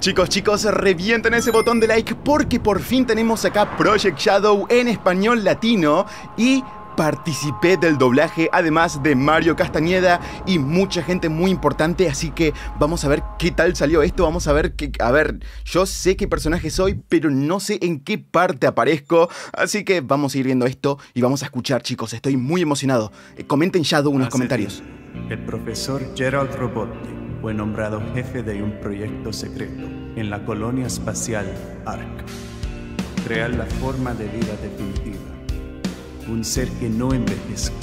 Chicos, chicos, revienten ese botón de like porque por fin tenemos acá Project Shadow en español latino y participé del doblaje, además de Mario Castañeda y mucha gente muy importante, así que vamos a ver qué tal salió esto, vamos a ver que, a ver, yo sé qué personaje soy, pero no sé en qué parte aparezco, así que vamos a ir viendo esto y vamos a escuchar, chicos, estoy muy emocionado. Eh, comenten Shadow unos comentarios. El profesor Gerald Robotti fue nombrado jefe de un proyecto secreto en la colonia espacial ARC. Crear la forma de vida definitiva. Un ser que no envejezca,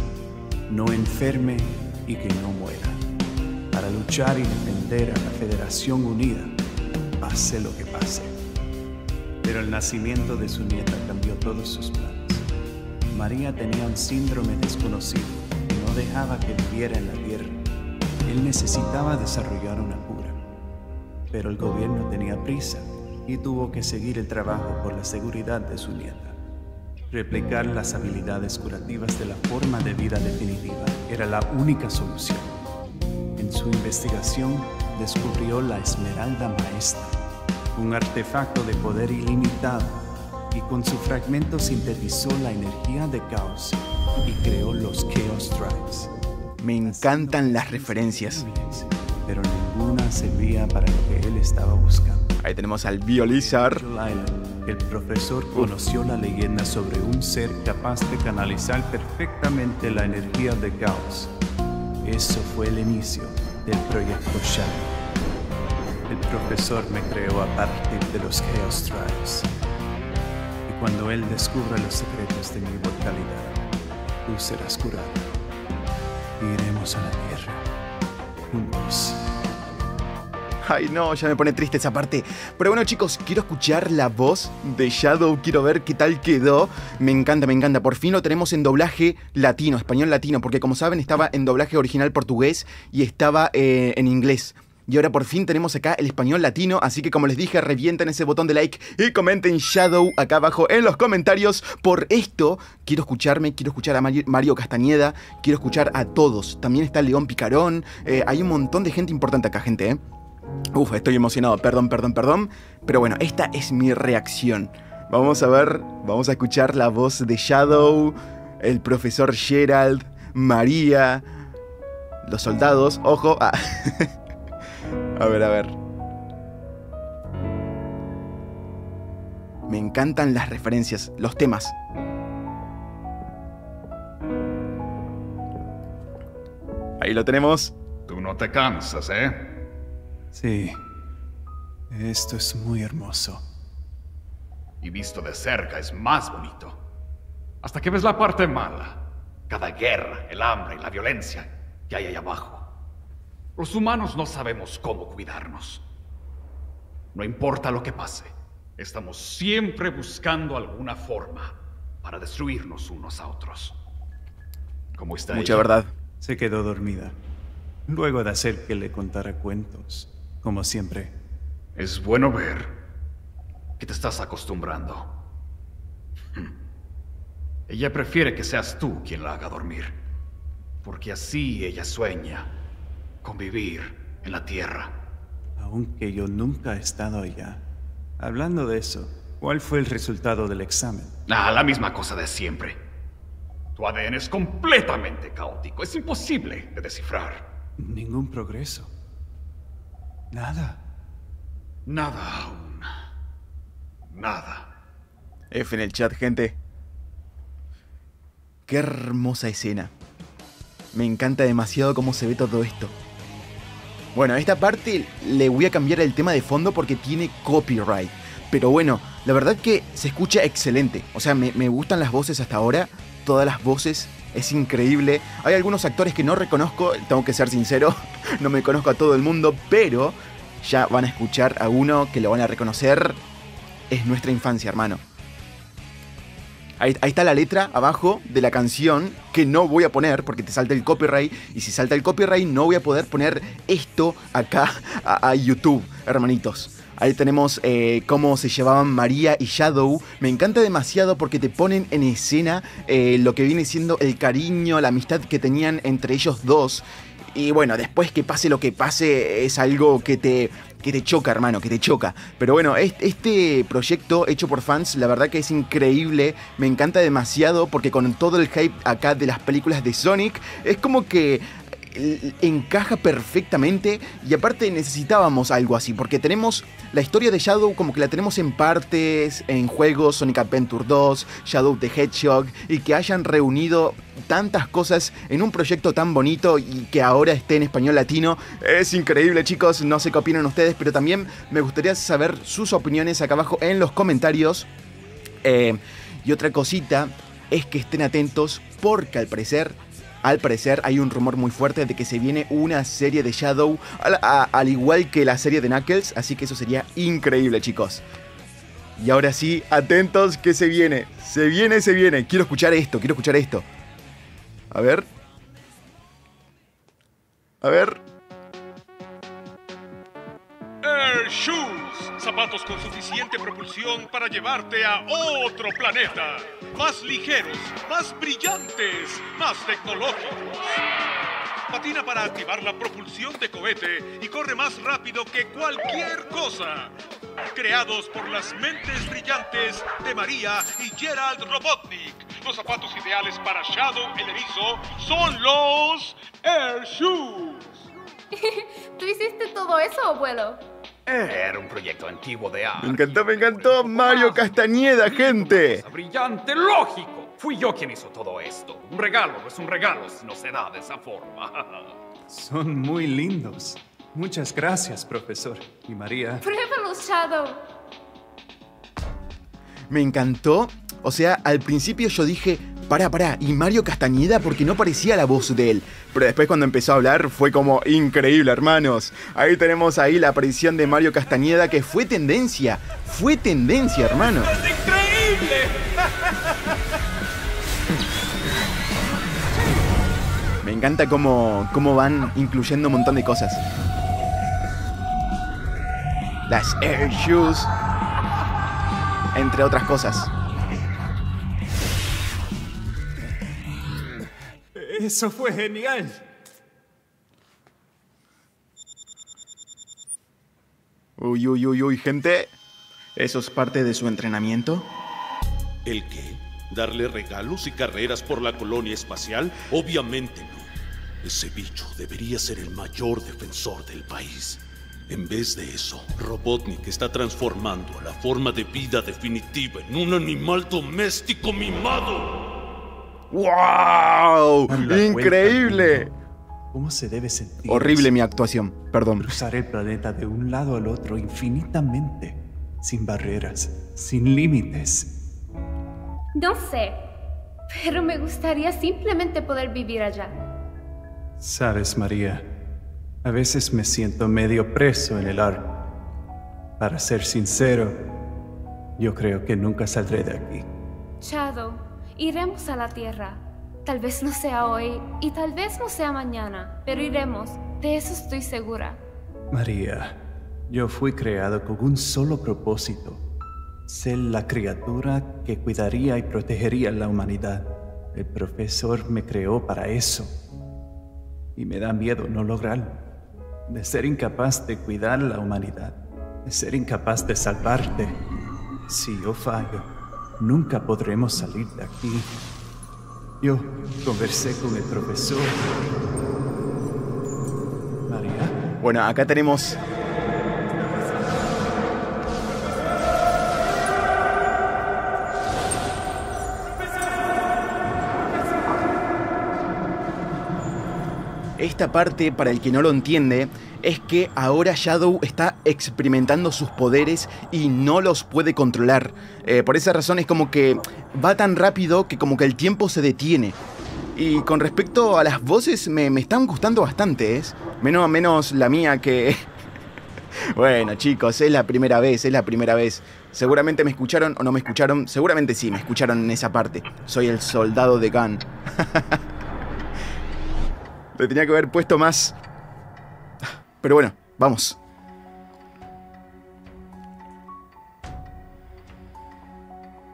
no enferme y que no muera. Para luchar y defender a la Federación Unida, pase lo que pase. Pero el nacimiento de su nieta cambió todos sus planes. María tenía un síndrome desconocido y no dejaba que viviera en la Tierra necesitaba desarrollar una cura, pero el gobierno tenía prisa y tuvo que seguir el trabajo por la seguridad de su nieta. Replicar las habilidades curativas de la forma de vida definitiva era la única solución. En su investigación descubrió la Esmeralda Maestra, un artefacto de poder ilimitado, y con su fragmento sintetizó la energía de caos y creó los Chaos Drives me encantan las referencias. Pero ninguna servía para lo que él estaba buscando. Ahí tenemos al Biolizar. El profesor conoció la leyenda sobre un ser capaz de canalizar perfectamente la energía de caos. Eso fue el inicio del proyecto Shadow. El profesor me creó a partir de los Chaos Drives. Y cuando él descubra los secretos de mi inmortalidad, tú serás curado iremos a la tierra juntos. Ay, no, ya me pone triste esa parte. Pero bueno, chicos, quiero escuchar la voz de Shadow, quiero ver qué tal quedó. Me encanta, me encanta. Por fin lo tenemos en doblaje latino, español latino, porque como saben estaba en doblaje original portugués y estaba eh, en inglés. Y ahora por fin tenemos acá el español latino, así que como les dije, revienten ese botón de like y comenten Shadow acá abajo en los comentarios. Por esto, quiero escucharme, quiero escuchar a Mario Castañeda, quiero escuchar a todos. También está León Picarón, eh, hay un montón de gente importante acá, gente, ¿eh? Uf, estoy emocionado, perdón, perdón, perdón. Pero bueno, esta es mi reacción. Vamos a ver, vamos a escuchar la voz de Shadow, el profesor Gerald, María, los soldados, ojo. Ah. A ver, a ver. Me encantan las referencias, los temas. Ahí lo tenemos. Tú no te cansas, ¿eh? Sí. Esto es muy hermoso. Y visto de cerca es más bonito. Hasta que ves la parte mala. Cada guerra, el hambre y la violencia que hay ahí abajo. Los humanos no sabemos cómo cuidarnos. No importa lo que pase, estamos siempre buscando alguna forma para destruirnos unos a otros. ¿Cómo está Mucha verdad. Se quedó dormida. Luego de hacer que le contara cuentos, como siempre. Es bueno ver que te estás acostumbrando. Ella prefiere que seas tú quien la haga dormir, porque así ella sueña convivir en la Tierra. Aunque yo nunca he estado allá. Hablando de eso, ¿cuál fue el resultado del examen? Ah, la misma cosa de siempre. Tu ADN es completamente caótico. Es imposible de descifrar. Ningún progreso. Nada. Nada aún. Nada. F en el chat, gente. Qué hermosa escena. Me encanta demasiado cómo se ve todo esto. Bueno, a esta parte le voy a cambiar el tema de fondo porque tiene copyright. Pero bueno, la verdad que se escucha excelente. O sea, me, gustan las voces hasta ahora. Todas las voces. Es increíble. Hay algunos actores que no reconozco, tengo que ser sincero. No me conozco a todo el mundo, pero ya van a escuchar a uno que lo van a reconocer. Es nuestra infancia, hermano. Ahí, está la letra abajo de la canción que no voy a poner porque te salta el copyright. Y si salta el copyright, no voy a poder poner esto acá a, YouTube, hermanitos. Ahí tenemos eh, cómo se llevaban María y Shadow. Me encanta demasiado porque te ponen en escena eh, lo que viene siendo el cariño, la amistad que tenían entre ellos dos. Y bueno, después que pase lo que pase, es algo que te, que te choca, hermano, que te choca. Pero bueno, este proyecto hecho por fans, la verdad que es increíble. Me encanta demasiado porque con todo el hype acá de las películas de Sonic, es como que encaja perfectamente y aparte necesitábamos algo así, porque tenemos la historia de Shadow como que la tenemos en partes, en juegos Sonic Adventure 2, Shadow the Hedgehog, y que hayan reunido tantas cosas en un proyecto tan bonito y que ahora esté en español latino, es increíble chicos, no sé qué opinan ustedes, pero también me gustaría saber sus opiniones acá abajo en los comentarios. Eh, y otra cosita es que estén atentos porque al parecer al parecer hay un rumor muy fuerte de que se viene una serie de Shadow, al, igual que la serie de Knuckles, así que eso sería increíble chicos. Y ahora sí, atentos que se viene, se viene, se viene. Quiero escuchar esto, quiero escuchar esto. A ver. A ver. Zapatos con suficiente propulsión para llevarte a otro planeta. Más ligeros, más brillantes, más tecnológicos. Patina para activar la propulsión de cohete y corre más rápido que cualquier cosa. Creados por las mentes brillantes de María y Gerald Robotnik, los zapatos ideales para Shadow el erizo son los Air Shoes. ¿Tú hiciste todo eso, abuelo? Era un proyecto antiguo de arte. Me encantó, me encantó. Mario Castañeda, gente. Brillante, lógico. Fui yo quien hizo todo esto. Un regalo no es un regalo si no se da de esa forma. Son muy lindos. Muchas gracias, profesor. Y María. Pruébalos, Shadow. Me encantó. O sea, al principio yo dije, Pará, pará, y Mario Castañeda porque no parecía la voz de él. Pero después cuando empezó a hablar fue como increíble, hermanos. Ahí tenemos ahí la aparición de Mario Castañeda que fue tendencia. Fue tendencia, hermano. ¡Es increíble! Me encanta cómo, cómo van incluyendo un montón de cosas. Las Air Shoes. Entre otras cosas. Eso fue genial. Uy, uy, uy, uy, gente. ¿Eso es parte de su entrenamiento? ¿El qué? ¿Darle regalos y carreras por la colonia espacial? Obviamente no. Ese bicho debería ser el mayor defensor del país. En vez de eso, Robotnik está transformando a la forma de vida definitiva en un animal doméstico mimado. ¡Wow! ¡Increíble! ¿Cómo se debe sentir? Horrible mi actuación, perdón. Cruzar el planeta de un lado al otro infinitamente, sin barreras, sin límites. No sé, pero me gustaría simplemente poder vivir allá. Sabes, María, a veces me siento medio preso en el ar. Para ser sincero, yo creo que nunca saldré de aquí. Shadow, Iremos a la Tierra. Tal vez no sea hoy y tal vez no sea mañana, pero iremos. De eso estoy segura. María, yo fui creado con un solo propósito. Ser la criatura que cuidaría y protegería a la humanidad. El profesor me creó para eso. Y me da miedo no lograrlo. De ser incapaz de cuidar la humanidad. De ser incapaz de salvarte. Si yo fallo, Nunca podremos salir de aquí. Yo conversé con el profesor. María. Bueno, acá tenemos Esta parte, para el que no lo entiende, es que ahora Shadow está experimentando sus poderes y no los puede controlar. Eh, por esa razón es como que va tan rápido que como que el tiempo se detiene. Y con respecto a las voces, me, están gustando bastante, ¿eh? Menos, menos la mía que... bueno, chicos, es la primera vez, es la primera vez. Seguramente me escucharon o no me escucharon. Seguramente sí, me escucharon en esa parte. Soy el soldado de Gun. Le tenía que haber puesto más. Pero bueno, vamos.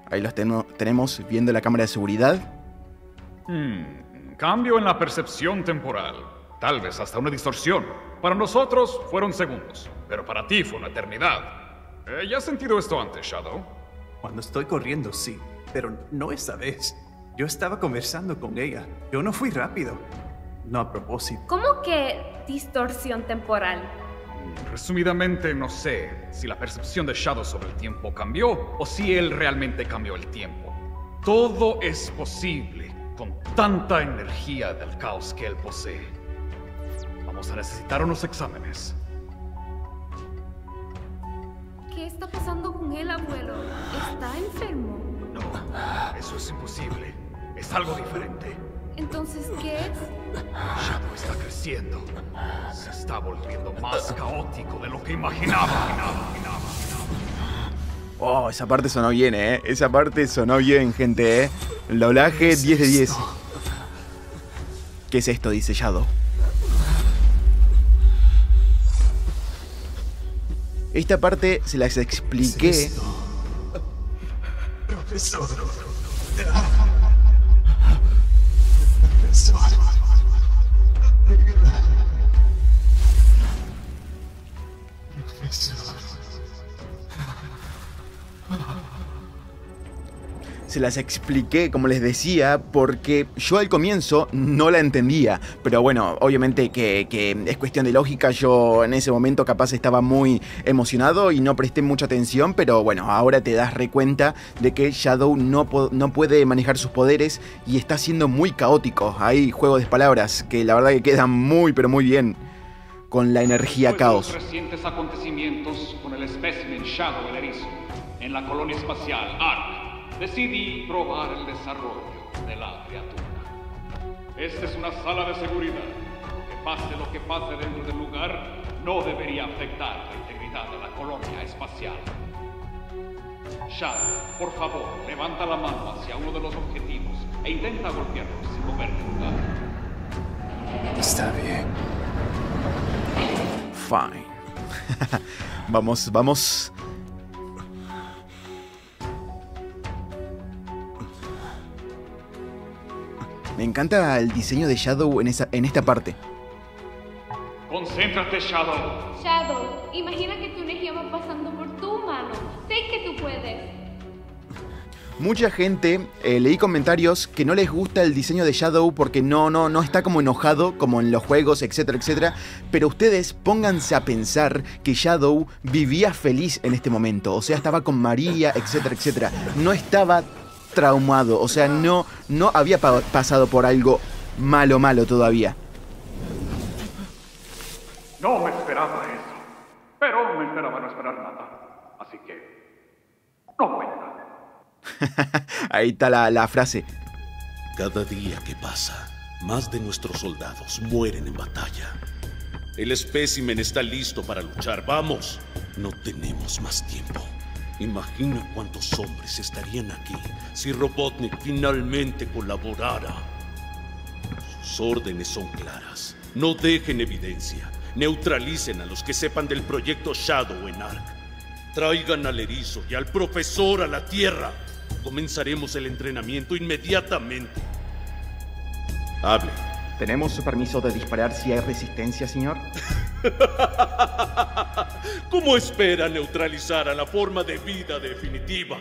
Ahí los tenemos viendo la cámara de seguridad. Hmm, cambio en la percepción temporal. tal vez hasta una distorsión. Para nosotros fueron segundos, pero para ti fue una eternidad. Eh, ¿Ya has sentido esto antes, Shadow? Cuando estoy corriendo, sí, pero no esta vez. Yo estaba conversando con ella. Yo no fui rápido. No a propósito. ¿Cómo que distorsión temporal? Resumidamente, no sé si la percepción de Shadow sobre el tiempo cambió o si él realmente cambió el tiempo. Todo es posible con tanta energía del caos que él posee. Vamos a necesitar unos exámenes. ¿Qué está pasando con él, abuelo? ¿Está enfermo? No, eso es imposible. Es algo diferente. Entonces, ¿qué es? Shadow está creciendo. Se está volviendo más caótico de lo que imaginaba. Oh, esa parte sonó bien, ¿eh? Esa parte sonó bien, gente, ¿eh? El doblaje 10 de 10. ¿Qué es esto? Dice Shadow. Esta parte se las expliqué. Profesor. still se las expliqué, como les decía, porque yo al comienzo no la entendía. Pero bueno, obviamente que, que, es cuestión de lógica. Yo en ese momento capaz estaba muy emocionado y no presté mucha atención. Pero bueno, ahora te das recuenta de que Shadow no, no puede manejar sus poderes y está siendo muy caótico. Hay juegos de palabras que la verdad que quedan muy, pero muy bien con la energía Después caos. De los recientes acontecimientos con el espécimen Shadow el erizo en la colonia espacial ARC decidí probar el desarrollo de la criatura. Esta es una sala de seguridad. Que pase lo que pase dentro del lugar, no debería afectar la integridad de la colonia espacial. Shadow, por favor, levanta la mano hacia uno de los objetivos e intenta golpearlo sin mover lugar. Está bien. Fine. vamos, vamos. Me encanta el diseño de Shadow en, esa, en esta parte. Concéntrate, Shadow. Shadow, imagina que tu energía va pasando por tu mano. Sé que tú puedes. Mucha gente, eh, leí comentarios que no les gusta el diseño de Shadow porque no, no, no está como enojado como en los juegos, etcétera, etcétera. Pero ustedes pónganse a pensar que Shadow vivía feliz en este momento. O sea, estaba con María, etcétera, etcétera. No estaba traumado. O sea, no, no había pa pasado por algo malo, malo todavía. No me esperaba eso. Pero me esperaba no esperar nada. Así que... No cuenta. Ahí está la, la, frase. Cada día que pasa, más de nuestros soldados mueren en batalla. El espécimen está listo para luchar. Vamos. No tenemos más tiempo. Imagina cuántos hombres estarían aquí si Robotnik finalmente colaborara. Sus órdenes son claras. No dejen evidencia. Neutralicen a los que sepan del proyecto Shadow en Ark. Traigan al erizo y al profesor a la Tierra. Comenzaremos el entrenamiento inmediatamente. Hable. ¿Tenemos su permiso de disparar si hay resistencia, señor? ¿Cómo espera neutralizar a la forma de vida definitiva?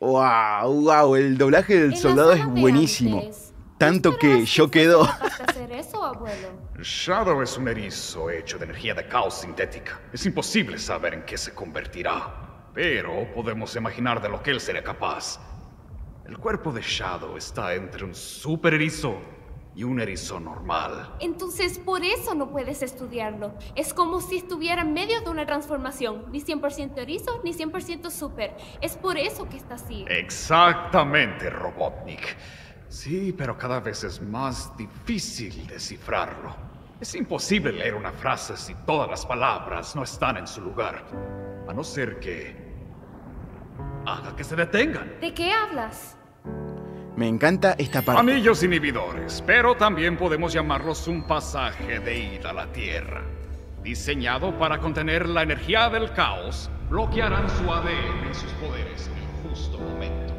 ¡Wow! ¡Wow! El doblaje del soldado es buenísimo. Antes, Tanto que yo quedo. hacer eso, abuelo? Shadow es un erizo hecho de energía de caos sintética. Es imposible saber en qué se convertirá. Pero podemos imaginar de lo que él sería capaz. El cuerpo de Shadow está entre un super erizo y un erizo normal. Entonces, por eso no puedes estudiarlo. Es como si estuviera en medio de una transformación. Ni 100% erizo, ni 100% super. Es por eso que está así. Exactamente, Robotnik. Sí, pero cada vez es más difícil descifrarlo. Es imposible leer una frase si todas las palabras no están en su lugar. A no ser que... haga que se detengan. ¿De qué hablas? Me encanta esta parte. Anillos inhibidores, pero también podemos llamarlos un pasaje de ida a la Tierra. Diseñado para contener la energía del caos, bloquearán su ADN y sus poderes en el justo momento.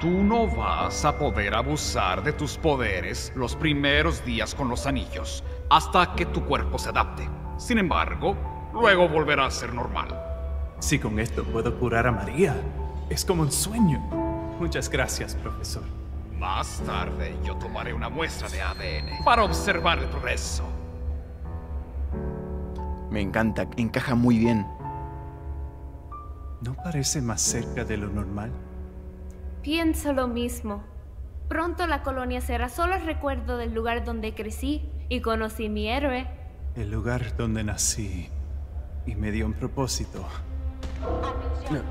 Tú no vas a poder abusar de tus poderes los primeros días con los anillos, hasta que tu cuerpo se adapte. Sin embargo, luego volverá a ser normal. Si con esto puedo curar a María, es como un sueño. Muchas gracias, profesor. Más tarde yo tomaré una muestra de ADN para observar el progreso. Me encanta, encaja muy bien. ¿No parece más cerca de lo normal? Pienso lo mismo. Pronto la colonia será solo el recuerdo del lugar donde crecí y conocí mi héroe. El lugar donde nací y me dio un propósito. Atención,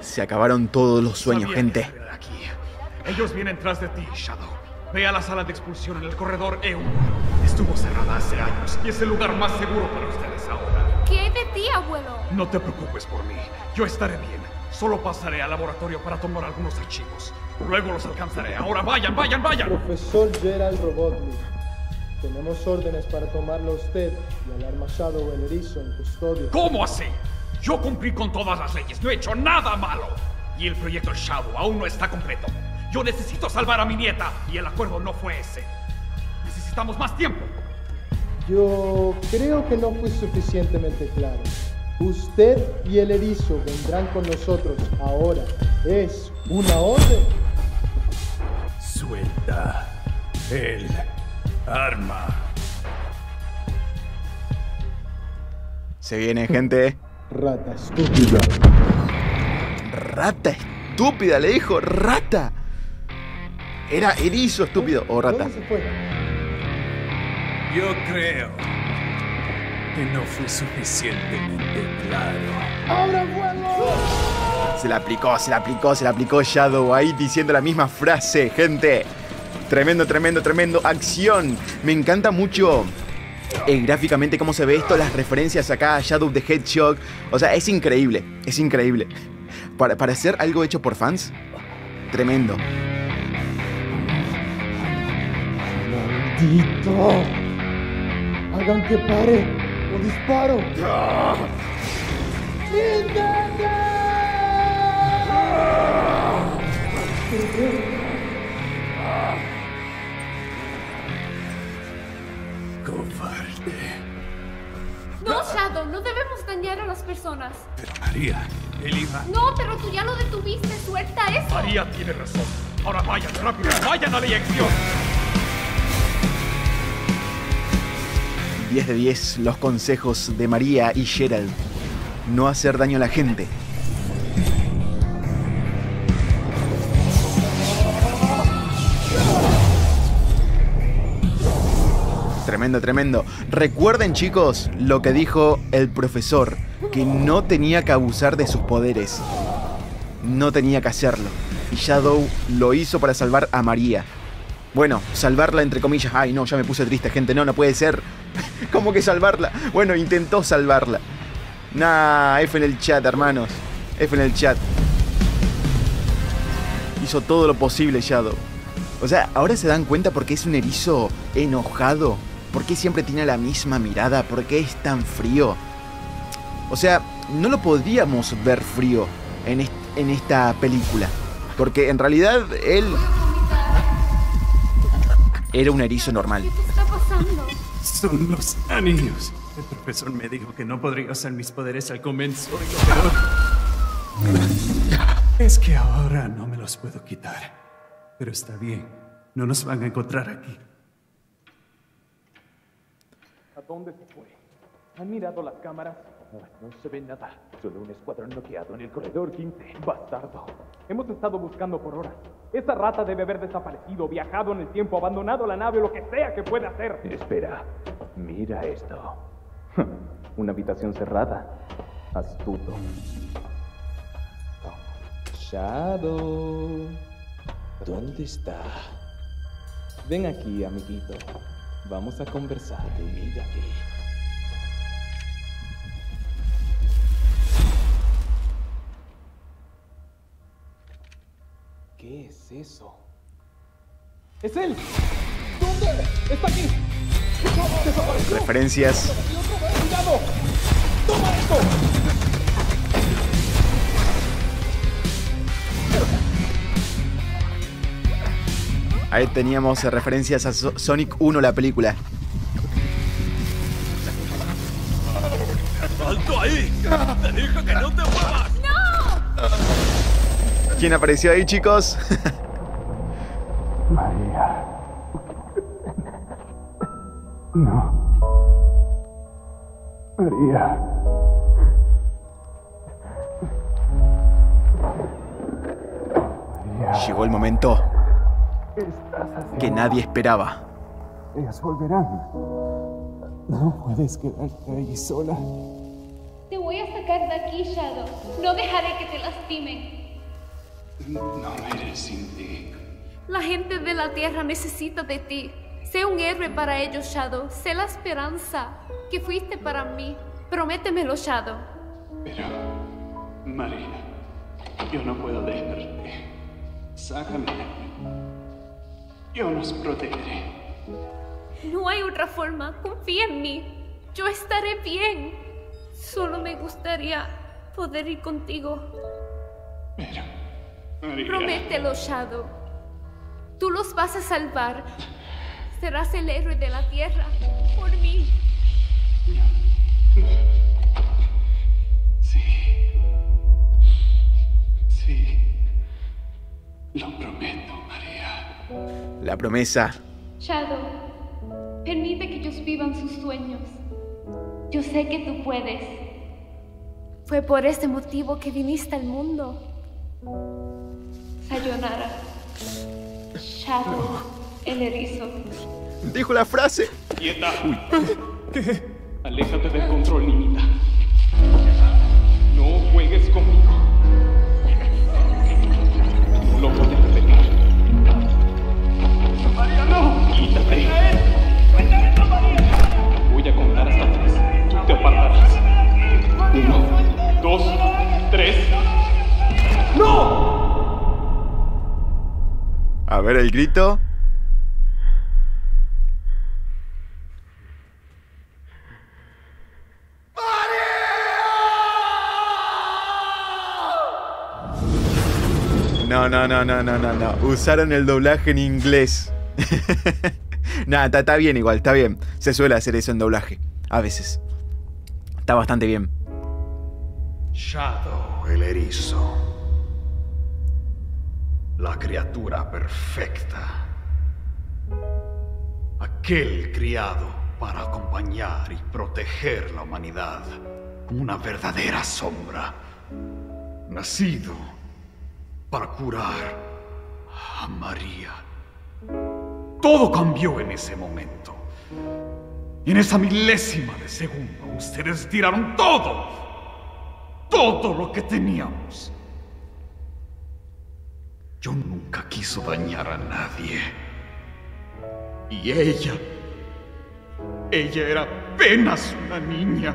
se acabaron todos los sueños, Sabía gente. aquí. Ellos vienen tras de ti, Shadow. Ve a la sala de expulsión en el corredor EU. Estuvo cerrada hace años y es el lugar más seguro para ustedes ahora. ¿Qué hay de ti, abuelo? No te preocupes por mí. Yo estaré bien. Solo pasaré al laboratorio para tomar algunos archivos. Luego los alcanzaré. Ahora vayan, vayan, vayan. Profesor Gerald Robotnik, tenemos órdenes para tomarlo a usted y al arma Shadow el erizo en custodia. ¿Cómo así? Yo cumplí con todas las leyes. No he hecho nada malo. Y el proyecto Shadow aún no está completo. Yo necesito salvar a mi nieta y el acuerdo no fue ese. Necesitamos más tiempo. Yo creo que no fui suficientemente claro. Usted y el erizo vendrán con nosotros ahora. Es una orden. Suelta el arma. Se viene, gente. Rata estúpida. Rata estúpida, le dijo, rata. Era erizo estúpido o rata. ¿Dónde se fue? Yo creo que no fui suficientemente claro. ¡Ahora fuego! Se la aplicó, se la aplicó, se la aplicó Shadow ahí diciendo la misma frase, gente. Tremendo, tremendo, tremendo. Acción. Me encanta mucho eh, gráficamente cómo se ve esto, las referencias acá Shadow the Hedgehog. O sea, es increíble, es increíble. Para, para algo hecho por fans, tremendo. ¡Maldito! ¡Hagan que pare! ¡O disparo! Shadow, no debemos dañar a las personas. Pero María, él iba. No, pero tú ya lo detuviste. Suelta eso. María tiene razón. Ahora vayan, rápido, vayan a la eyección. 10 de 10 los consejos de María y Gerald. No hacer daño a la gente. Tremendo, tremendo. Recuerden chicos lo que dijo el profesor, que no tenía que abusar de sus poderes. No tenía que hacerlo. Y Shadow lo hizo para salvar a María. Bueno, salvarla entre comillas. Ay, no, ya me puse triste, gente. No, no puede ser. ¿Cómo que salvarla? Bueno, intentó salvarla. Nah, F en el chat, hermanos. F en el chat. Hizo todo lo posible, Shadow. O sea, ahora se dan cuenta por qué es un erizo enojado. ¿Por qué siempre tiene la misma mirada? ¿Por qué es tan frío? O sea, no lo podríamos ver frío en, est- en esta película. Porque en realidad él era un erizo normal. ¿Qué te está pasando? Son los anillos. El profesor me dijo que no podría usar mis poderes al lo peor es que ahora no me los puedo quitar. Pero está bien, no nos van a encontrar aquí. ¿A dónde se fue? ¿Han mirado las cámaras? No se ve nada. Solo un escuadrón noqueado en el corredor 15. Bastardo. Hemos estado buscando por horas. Esa rata debe haber desaparecido, viajado en el tiempo, abandonado la nave o lo que sea que pueda hacer. Espera. Mira esto. Una habitación cerrada. Astuto. Shadow. ¿Dónde está? Ven aquí, amiguito. Vamos a conversar. Mira aquí. ¿Qué es eso? ¡Es él! ¿Dónde? ¡Está aquí! Desapareció. Referencias. ¡Toma esto! Ahí teníamos eh, referencias a So- Sonic 1, la película. ¡Alto ahí! ¡Te dije que no te muevas! ¿Quién apareció ahí, chicos? María. No. María. Llegó el momento. Que nadie esperaba. Ellas volverán. No puedes quedarte ahí sola. Te voy a sacar de aquí, Shadow. No dejaré que te lastimen. No eres sin ti. La gente de la Tierra necesita de ti. Sé un héroe para ellos, Shadow. Sé la esperanza que fuiste para mí. Prométemelo, Shadow. Pero, María, yo no puedo dejarte. Sácame. Yo nos protegeré. No hay otra forma. Confía en mí. Yo estaré bien. Solo me gustaría poder ir contigo. Pero, María. Promételo, Shadow. Tú los vas a salvar. Serás el héroe de la Tierra. Por mí. Sí. Sí. Lo prometo. La promesa. Shadow, permite que ellos vivan sus sueños. Yo sé que tú puedes. Fue por ese motivo que viniste al mundo. Sayonara. Shadow, el erizo. Dijo la frase. ¡Quieta! ¿Qué? Aléjate del control, niñita. No juegues conmigo. Grito. No, no, no, no, no, no, no. Usaron el doblaje en inglés. Nada, está- bien igual, está bien. Se suele hacer eso en doblaje. A veces. Está bastante bien. Shadow, el erizo. La criatura perfecta. Aquel criado para acompañar y proteger la humanidad como una verdadera sombra. Nacido para curar a María. Todo cambió en ese momento. En esa milésima de segundo, ustedes tiraron todo todo lo que teníamos. Yo nunca quiso dañar a nadie. Y ella, ella era apenas una niña.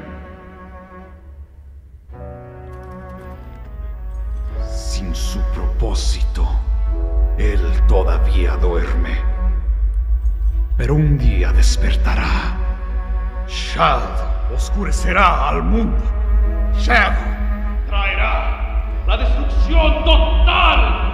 Sin su propósito, él todavía duerme. Pero un día despertará. Shadow oscurecerá al mundo. Shadow traerá la destrucción total.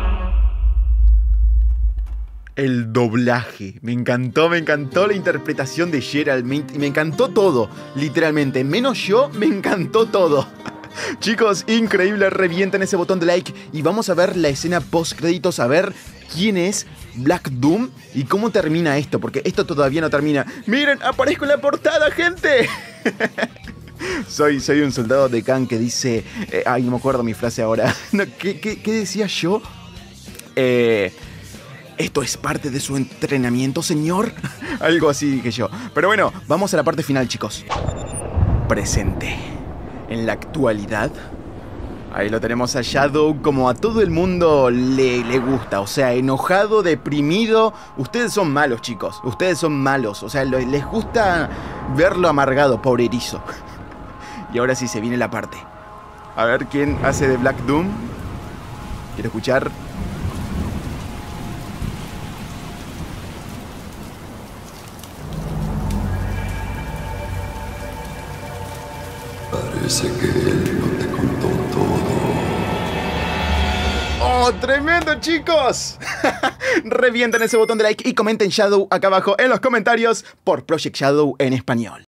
El doblaje. Me encantó, me encantó la interpretación de Gerald. Me, me encantó todo, literalmente. Menos yo, me encantó todo. Chicos, increíble, revienten ese botón de like y vamos a ver la escena post créditos, a ver quién es Black Doom y cómo termina esto, porque esto todavía no termina. Miren, aparezco en la portada, gente. soy, soy un soldado de Khan que dice, eh, ay, no me acuerdo mi frase ahora. No, ¿qué, qué, qué decía yo? Eh, ¿Esto es parte de su entrenamiento, señor? Algo así dije yo. Pero bueno, vamos a la parte final, chicos. Presente. En la actualidad. Ahí lo tenemos a Shadow como a todo el mundo le, le gusta. O sea, enojado, deprimido. Ustedes son malos, chicos. Ustedes son malos. O sea, les gusta verlo amargado, pobre erizo. Y ahora sí se viene la parte. A ver quién hace de Black Doom. Quiero escuchar. Que no te contó todo. ¡Oh, tremendo, chicos! Revienten ese botón de like y comenten Shadow acá abajo en los comentarios por Project Shadow en español.